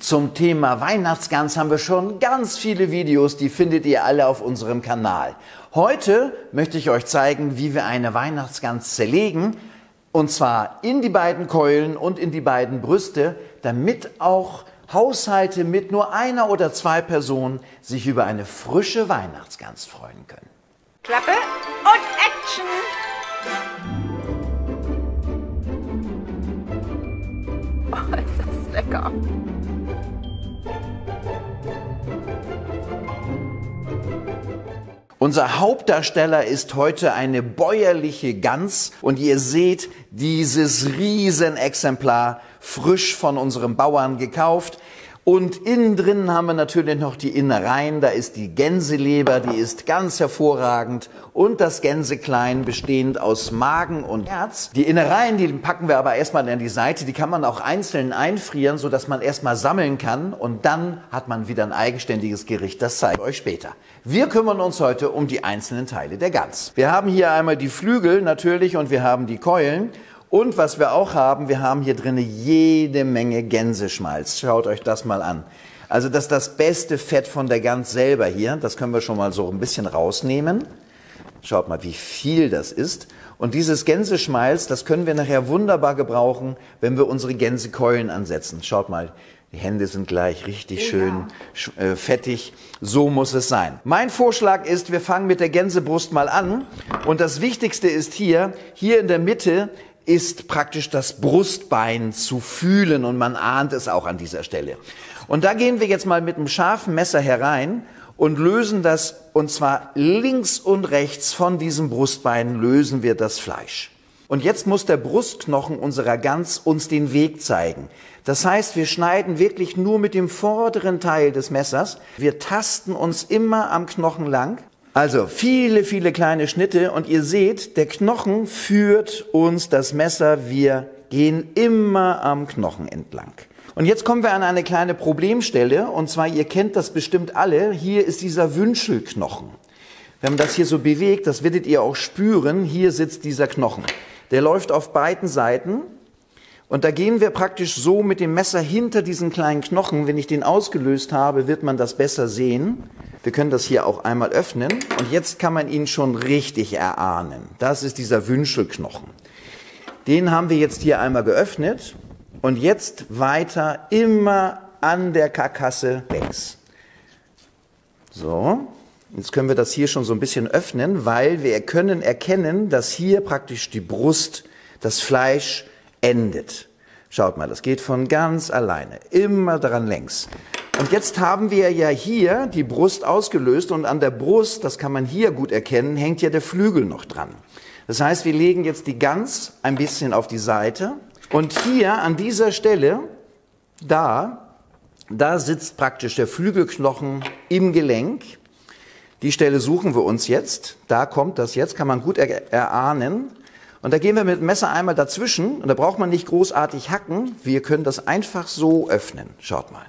Zum Thema Weihnachtsgans haben wir schon ganz viele Videos, die findet ihr alle auf unserem Kanal. Heute möchte ich euch zeigen, wie wir eine Weihnachtsgans zerlegen, und zwar in die beiden Keulen und in die beiden Brüste, damit auch Haushalte mit nur einer oder zwei Personen sich über eine frische Weihnachtsgans freuen können. Klappe und Action! Oh, ist das lecker. Unser Hauptdarsteller ist heute eine bäuerliche Gans und ihr seht dieses Riesenexemplar frisch von unserem Bauern gekauft. Und innen drin haben wir natürlich noch die Innereien. Da ist die Gänseleber, die ist ganz hervorragend. Und das Gänseklein bestehend aus Magen und Herz. Die Innereien, die packen wir aber erstmal an die Seite. Die kann man auch einzeln einfrieren, sodass man erstmal sammeln kann. Und dann hat man wieder ein eigenständiges Gericht. Das zeige ich euch später. Wir kümmern uns heute um die einzelnen Teile der Gans. Wir haben hier einmal die Flügel natürlich und wir haben die Keulen. Und was wir auch haben, wir haben hier drin jede Menge Gänseschmalz. Schaut euch das mal an. Also das ist das beste Fett von der Gans selber hier. Das können wir schon mal so ein bisschen rausnehmen. Schaut mal, wie viel das ist. Und dieses Gänseschmalz, das können wir nachher wunderbar gebrauchen, wenn wir unsere Gänsekeulen ansetzen. Schaut mal, die Hände sind gleich richtig schön äh, fettig. So muss es sein. Mein Vorschlag ist, wir fangen mit der Gänsebrust mal an. Und das Wichtigste ist hier, hier in der Mitte ist praktisch das Brustbein zu fühlen und man ahnt es auch an dieser Stelle. Und da gehen wir jetzt mal mit einem scharfen Messer herein und lösen das, und zwar links und rechts von diesem Brustbein lösen wir das Fleisch. Und jetzt muss der Brustknochen unserer Gans uns den Weg zeigen. Das heißt, wir schneiden wirklich nur mit dem vorderen Teil des Messers. Wir tasten uns immer am Knochen lang also viele, viele kleine Schnitte und ihr seht, der Knochen führt uns das Messer. Wir gehen immer am Knochen entlang. Und jetzt kommen wir an eine kleine Problemstelle und zwar, ihr kennt das bestimmt alle, hier ist dieser Wünschelknochen. Wenn man das hier so bewegt, das werdet ihr auch spüren, hier sitzt dieser Knochen. Der läuft auf beiden Seiten und da gehen wir praktisch so mit dem Messer hinter diesen kleinen Knochen. Wenn ich den ausgelöst habe, wird man das besser sehen. Wir können das hier auch einmal öffnen und jetzt kann man ihn schon richtig erahnen. Das ist dieser Wünschelknochen. Den haben wir jetzt hier einmal geöffnet und jetzt weiter immer an der Karkasse längs. So, jetzt können wir das hier schon so ein bisschen öffnen, weil wir können erkennen, dass hier praktisch die Brust, das Fleisch endet. Schaut mal, das geht von ganz alleine, immer daran längs. Und jetzt haben wir ja hier die Brust ausgelöst und an der Brust, das kann man hier gut erkennen, hängt ja der Flügel noch dran. Das heißt, wir legen jetzt die Gans ein bisschen auf die Seite und hier an dieser Stelle, da, da sitzt praktisch der Flügelknochen im Gelenk. Die Stelle suchen wir uns jetzt. Da kommt das jetzt, kann man gut erahnen. Und da gehen wir mit dem Messer einmal dazwischen und da braucht man nicht großartig hacken. Wir können das einfach so öffnen. Schaut mal.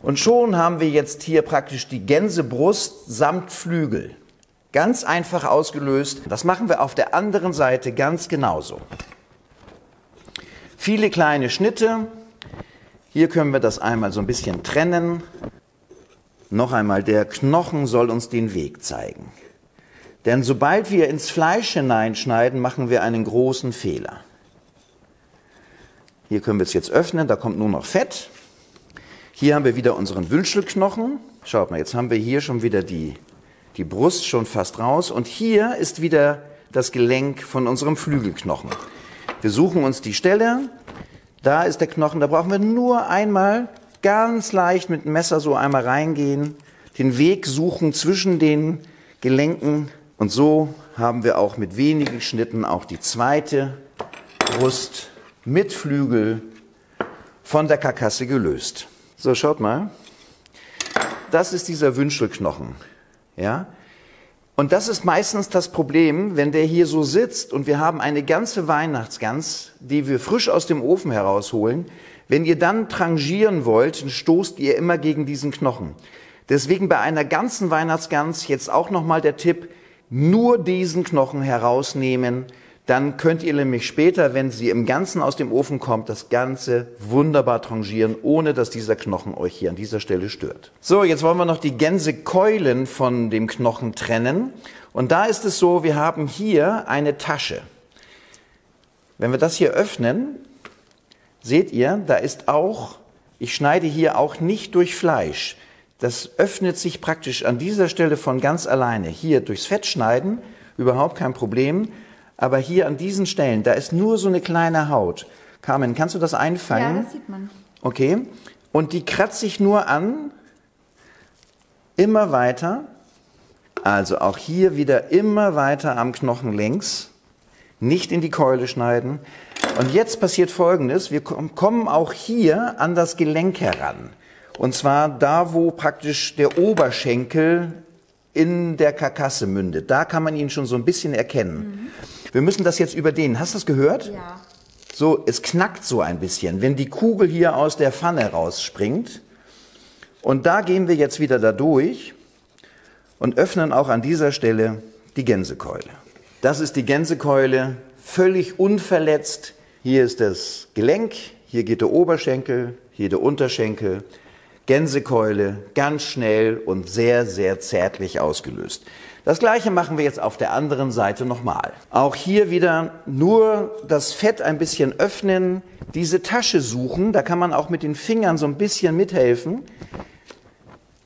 Und schon haben wir jetzt hier praktisch die Gänsebrust samt Flügel. Ganz einfach ausgelöst. Das machen wir auf der anderen Seite ganz genauso. Viele kleine Schnitte. Hier können wir das einmal so ein bisschen trennen. Noch einmal, der Knochen soll uns den Weg zeigen. Denn sobald wir ins Fleisch hineinschneiden, machen wir einen großen Fehler. Hier können wir es jetzt öffnen, da kommt nur noch Fett. Hier haben wir wieder unseren Wünschelknochen. Schaut mal, jetzt haben wir hier schon wieder die, die Brust schon fast raus. Und hier ist wieder das Gelenk von unserem Flügelknochen. Wir suchen uns die Stelle. Da ist der Knochen. Da brauchen wir nur einmal ganz leicht mit dem Messer so einmal reingehen, den Weg suchen zwischen den Gelenken. Und so haben wir auch mit wenigen Schnitten auch die zweite Brust mit Flügel von der Karkasse gelöst. So, schaut mal. Das ist dieser Wünschelknochen. Ja? Und das ist meistens das Problem, wenn der hier so sitzt und wir haben eine ganze Weihnachtsgans, die wir frisch aus dem Ofen herausholen. Wenn ihr dann trangieren wollt, dann stoßt ihr immer gegen diesen Knochen. Deswegen bei einer ganzen Weihnachtsgans jetzt auch nochmal der Tipp, nur diesen Knochen herausnehmen, dann könnt ihr nämlich später, wenn sie im Ganzen aus dem Ofen kommt, das Ganze wunderbar trangieren, ohne dass dieser Knochen euch hier an dieser Stelle stört. So, jetzt wollen wir noch die Gänsekeulen von dem Knochen trennen. Und da ist es so, wir haben hier eine Tasche. Wenn wir das hier öffnen, seht ihr, da ist auch, ich schneide hier auch nicht durch Fleisch. Das öffnet sich praktisch an dieser Stelle von ganz alleine. Hier durchs Fett schneiden, überhaupt kein Problem. Aber hier an diesen Stellen, da ist nur so eine kleine Haut. Carmen, kannst du das einfangen? Ja, das sieht man. Okay. Und die kratzt sich nur an, immer weiter. Also auch hier wieder immer weiter am Knochen längs. Nicht in die Keule schneiden. Und jetzt passiert Folgendes. Wir kommen auch hier an das Gelenk heran. Und zwar da, wo praktisch der Oberschenkel in der Karkasse mündet. Da kann man ihn schon so ein bisschen erkennen. Mhm. Wir müssen das jetzt überdehnen. Hast du das gehört? Ja. So, es knackt so ein bisschen, wenn die Kugel hier aus der Pfanne rausspringt. Und da gehen wir jetzt wieder da durch und öffnen auch an dieser Stelle die Gänsekeule. Das ist die Gänsekeule, völlig unverletzt. Hier ist das Gelenk, hier geht der Oberschenkel, hier der Unterschenkel. Gänsekeule, ganz schnell und sehr, sehr zärtlich ausgelöst. Das gleiche machen wir jetzt auf der anderen Seite nochmal. Auch hier wieder nur das Fett ein bisschen öffnen, diese Tasche suchen, da kann man auch mit den Fingern so ein bisschen mithelfen.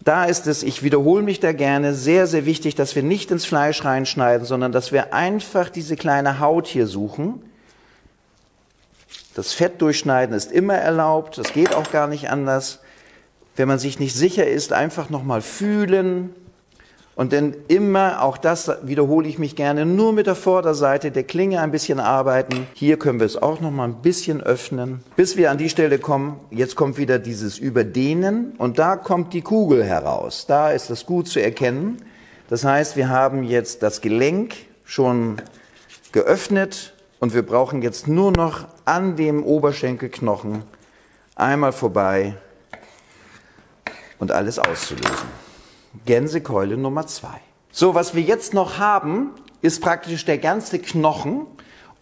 Da ist es, ich wiederhole mich da gerne, sehr, sehr wichtig, dass wir nicht ins Fleisch reinschneiden, sondern dass wir einfach diese kleine Haut hier suchen. Das Fett durchschneiden ist immer erlaubt, das geht auch gar nicht anders. Wenn man sich nicht sicher ist, einfach nochmal fühlen, und dann immer, auch das wiederhole ich mich gerne, nur mit der Vorderseite der Klinge ein bisschen arbeiten. Hier können wir es auch noch mal ein bisschen öffnen, bis wir an die Stelle kommen. Jetzt kommt wieder dieses Überdehnen und da kommt die Kugel heraus. Da ist das gut zu erkennen. Das heißt, wir haben jetzt das Gelenk schon geöffnet und wir brauchen jetzt nur noch an dem Oberschenkelknochen einmal vorbei und alles auszulösen. Gänsekeule Nummer zwei. So, was wir jetzt noch haben, ist praktisch der ganze Knochen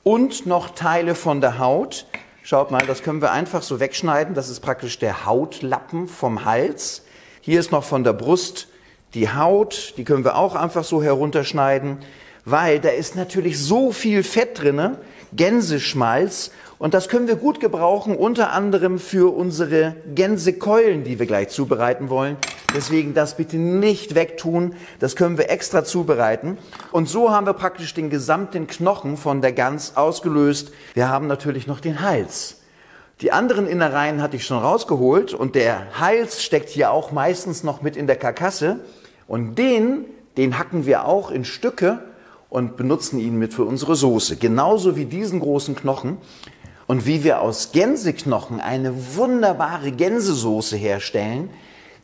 und noch Teile von der Haut. Schaut mal, das können wir einfach so wegschneiden. Das ist praktisch der Hautlappen vom Hals. Hier ist noch von der Brust die Haut. Die können wir auch einfach so herunterschneiden, weil da ist natürlich so viel Fett drinne, Gänseschmalz und das können wir gut gebrauchen, unter anderem für unsere Gänsekeulen, die wir gleich zubereiten wollen. Deswegen das bitte nicht wegtun. Das können wir extra zubereiten. Und so haben wir praktisch den gesamten Knochen von der Gans ausgelöst. Wir haben natürlich noch den Hals. Die anderen Innereien hatte ich schon rausgeholt und der Hals steckt hier auch meistens noch mit in der Karkasse. Und den, den hacken wir auch in Stücke und benutzen ihn mit für unsere Soße. Genauso wie diesen großen Knochen und wie wir aus Gänseknochen eine wunderbare Gänsesoße herstellen,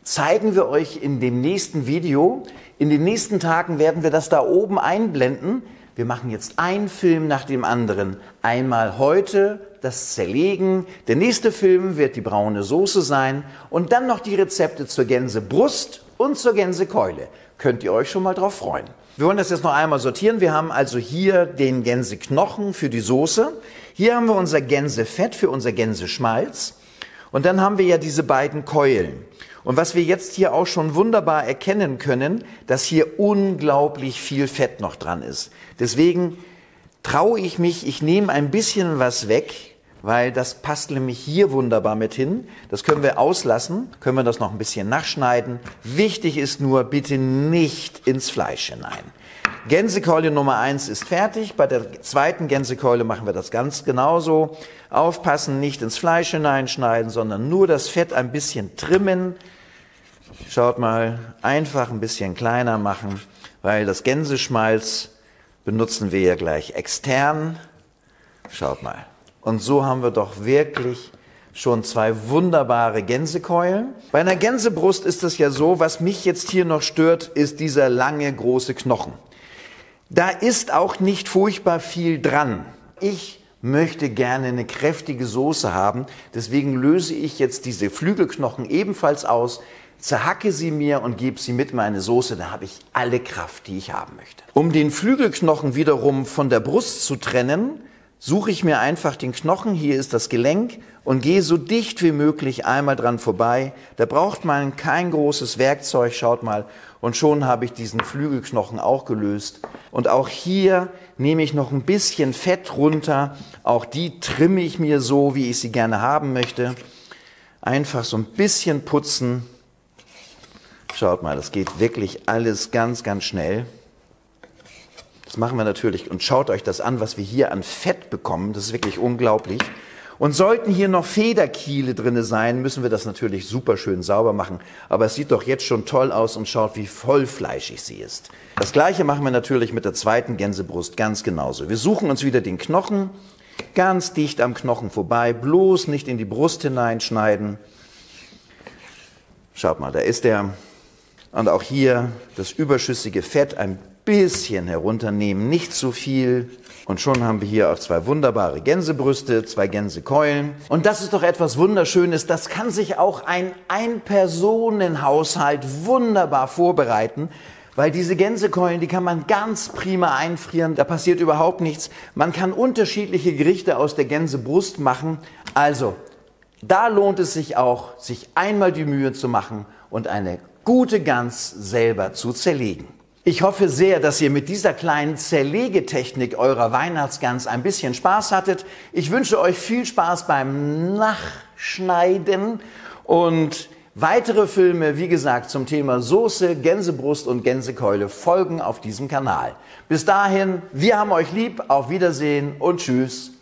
zeigen wir euch in dem nächsten Video. In den nächsten Tagen werden wir das da oben einblenden. Wir machen jetzt einen Film nach dem anderen. Einmal heute das Zerlegen. Der nächste Film wird die braune Soße sein und dann noch die Rezepte zur Gänsebrust und zur Gänsekeule. Könnt ihr euch schon mal drauf freuen. Wir wollen das jetzt noch einmal sortieren. Wir haben also hier den Gänseknochen für die Soße. Hier haben wir unser Gänsefett für unser Gänseschmalz. Und dann haben wir ja diese beiden Keulen. Und was wir jetzt hier auch schon wunderbar erkennen können, dass hier unglaublich viel Fett noch dran ist. Deswegen traue ich mich, ich nehme ein bisschen was weg, weil das passt nämlich hier wunderbar mit hin. Das können wir auslassen, können wir das noch ein bisschen nachschneiden. Wichtig ist nur, bitte nicht ins Fleisch hinein. Gänsekeule Nummer eins ist fertig. Bei der zweiten Gänsekeule machen wir das ganz genauso. Aufpassen, nicht ins Fleisch hineinschneiden, sondern nur das Fett ein bisschen trimmen. Schaut mal, einfach ein bisschen kleiner machen, weil das Gänseschmalz benutzen wir ja gleich extern. Schaut mal. Und so haben wir doch wirklich schon zwei wunderbare Gänsekeulen. Bei einer Gänsebrust ist es ja so, was mich jetzt hier noch stört, ist dieser lange große Knochen. Da ist auch nicht furchtbar viel dran. Ich möchte gerne eine kräftige Soße haben, deswegen löse ich jetzt diese Flügelknochen ebenfalls aus, zerhacke sie mir und gebe sie mit in meine Soße, dann habe ich alle Kraft, die ich haben möchte. Um den Flügelknochen wiederum von der Brust zu trennen, suche ich mir einfach den Knochen, hier ist das Gelenk und gehe so dicht wie möglich einmal dran vorbei. Da braucht man kein großes Werkzeug, schaut mal, und schon habe ich diesen Flügelknochen auch gelöst. Und auch hier nehme ich noch ein bisschen Fett runter, auch die trimme ich mir so, wie ich sie gerne haben möchte. Einfach so ein bisschen putzen. Schaut mal, das geht wirklich alles ganz, ganz schnell. Das machen wir natürlich und schaut euch das an, was wir hier an Fett bekommen. Das ist wirklich unglaublich. Und sollten hier noch Federkiele drinne sein, müssen wir das natürlich super schön sauber machen. Aber es sieht doch jetzt schon toll aus und schaut, wie vollfleischig sie ist. Das gleiche machen wir natürlich mit der zweiten Gänsebrust ganz genauso. Wir suchen uns wieder den Knochen, ganz dicht am Knochen vorbei, bloß nicht in die Brust hineinschneiden. Schaut mal, da ist er. Und auch hier das überschüssige Fett ein bisschen herunternehmen, nicht zu viel. Und schon haben wir hier auch zwei wunderbare Gänsebrüste, zwei Gänsekeulen. Und das ist doch etwas Wunderschönes. Das kann sich auch ein Ein-Personen-Haushalt wunderbar vorbereiten. Weil diese Gänsekeulen, die kann man ganz prima einfrieren. Da passiert überhaupt nichts. Man kann unterschiedliche Gerichte aus der Gänsebrust machen. Also, da lohnt es sich auch, sich einmal die Mühe zu machen und eine gute Gans selber zu zerlegen. Ich hoffe sehr, dass ihr mit dieser kleinen Zerlegetechnik eurer Weihnachtsgans ein bisschen Spaß hattet. Ich wünsche euch viel Spaß beim Nachschneiden und weitere Filme, wie gesagt, zum Thema Soße, Gänsebrust und Gänsekeule folgen auf diesem Kanal. Bis dahin, wir haben euch lieb, auf Wiedersehen und tschüss.